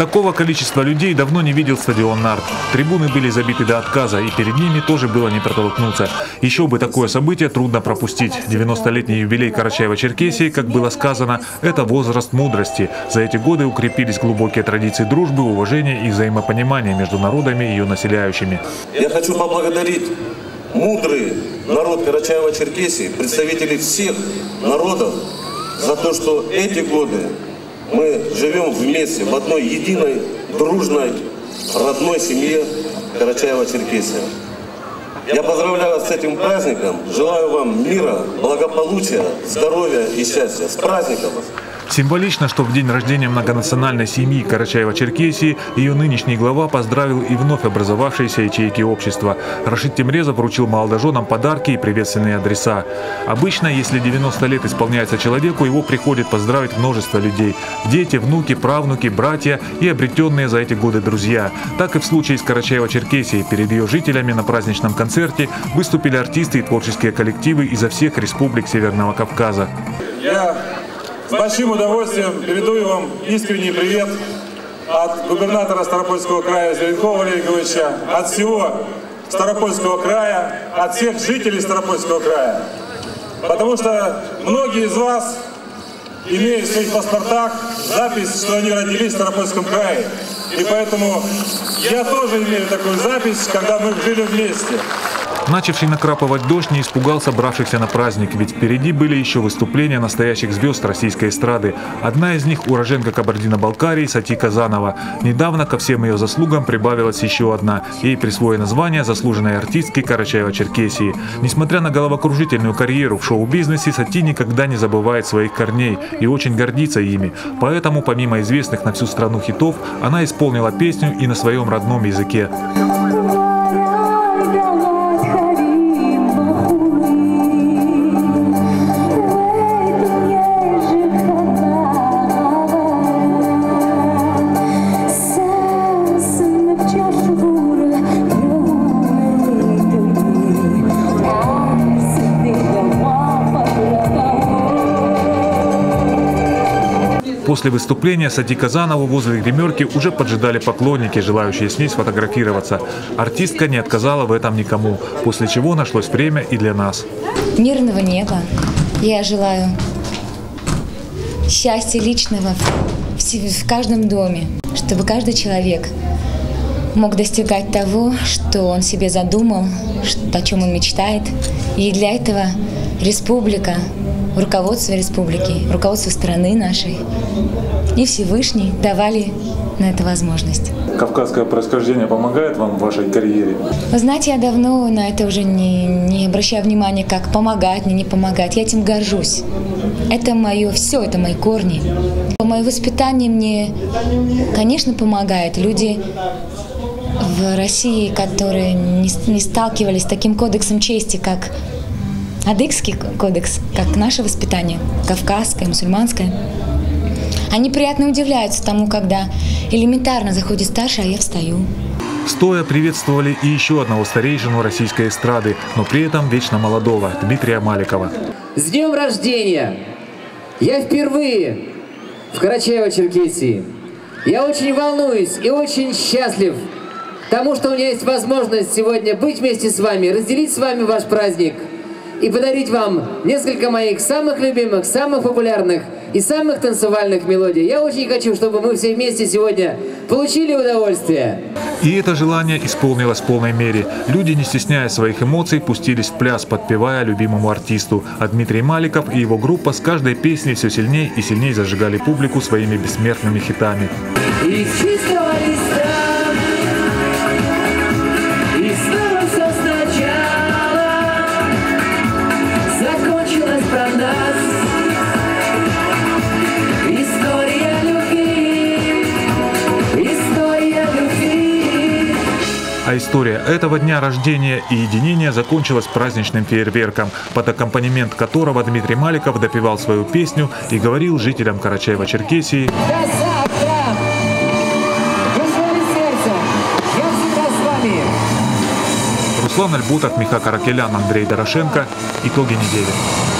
Такого количества людей давно не видел стадион «Нарт». Трибуны были забиты до отказа, и перед ними тоже было не протолкнуться. Еще бы такое событие трудно пропустить. 90-летний юбилей Карачаева-Черкесии, как было сказано, это возраст мудрости. За эти годы укрепились глубокие традиции дружбы, уважения и взаимопонимания между народами и ее населяющими. Я хочу поблагодарить мудрый народ Карачаева-Черкесии, представителей всех народов, за то, что эти годы мы живем вместе в одной единой, дружной, родной семье Карачаева-Черкесия. Я поздравляю вас с этим праздником. Желаю вам мира, благополучия, здоровья и счастья. С праздником вас! Символично, что в день рождения многонациональной семьи Карачаева-Черкесии ее нынешний глава поздравил и вновь образовавшиеся ячейки общества. Рашид Темрезов вручил молодоженам подарки и приветственные адреса. Обычно, если 90 лет исполняется человеку, его приходит поздравить множество людей. Дети, внуки, правнуки, братья и обретенные за эти годы друзья. Так и в случае с Карачаева-Черкесией. Перед ее жителями на праздничном концерте выступили артисты и творческие коллективы изо всех республик Северного Кавказа. Я с большим удовольствием передаю вам искренний привет от губернатора Старопольского края Зеленкова Валерия от всего Старопольского края, от всех жителей Старопольского края. Потому что многие из вас имеют в своих паспортах запись, что они родились в Старопольском крае. И поэтому я тоже имею такую запись, когда мы жили вместе. Начавший накрапывать дождь не испугал собравшихся на праздник, ведь впереди были еще выступления настоящих звезд российской эстрады. Одна из них – уроженка Кабардино-Балкарии Сати Казанова. Недавно ко всем ее заслугам прибавилась еще одна. Ей присвоено звание заслуженной артистки Карачаева-Черкесии. Несмотря на головокружительную карьеру в шоу-бизнесе, Сати никогда не забывает своих корней и очень гордится ими. Поэтому, помимо известных на всю страну хитов, она исполнила песню и на своем родном языке. После выступления Сати Казанову возле гримерки уже поджидали поклонники, желающие с ней сфотографироваться. Артистка не отказала в этом никому, после чего нашлось время и для нас. Мирного неба. Я желаю счастья личного в, каждом доме, чтобы каждый человек мог достигать того, что он себе задумал, о чем он мечтает. И для этого республика руководство республики, руководство страны нашей и Всевышний давали на это возможность. Кавказское происхождение помогает вам в вашей карьере? Вы знаете, я давно на это уже не, не обращаю внимания, как помогать, мне не помогать. Я этим горжусь. Это мое все, это мои корни. Мое воспитание мне, конечно, помогает. Люди в России, которые не, не сталкивались с таким кодексом чести, как Адыгский кодекс, как наше воспитание, кавказское, мусульманское. Они приятно удивляются тому, когда элементарно заходит старший, а я встаю. Стоя приветствовали и еще одного старейшину российской эстрады, но при этом вечно молодого, Дмитрия Маликова. С днем рождения! Я впервые в Карачаево-Черкесии. Я очень волнуюсь и очень счастлив тому, что у меня есть возможность сегодня быть вместе с вами, разделить с вами ваш праздник – и подарить вам несколько моих самых любимых, самых популярных и самых танцевальных мелодий. Я очень хочу, чтобы мы все вместе сегодня получили удовольствие. И это желание исполнилось в полной мере. Люди, не стесняя своих эмоций, пустились в пляс, подпевая любимому артисту. А Дмитрий Маликов и его группа с каждой песней все сильнее и сильнее зажигали публику своими бессмертными хитами. И чистого листа история этого дня рождения и единения закончилась праздничным фейерверком, под аккомпанемент которого Дмитрий Маликов допевал свою песню и говорил жителям Карачаева-Черкесии Руслан Альбутов, Миха Каракелян, Андрей Дорошенко. Итоги недели.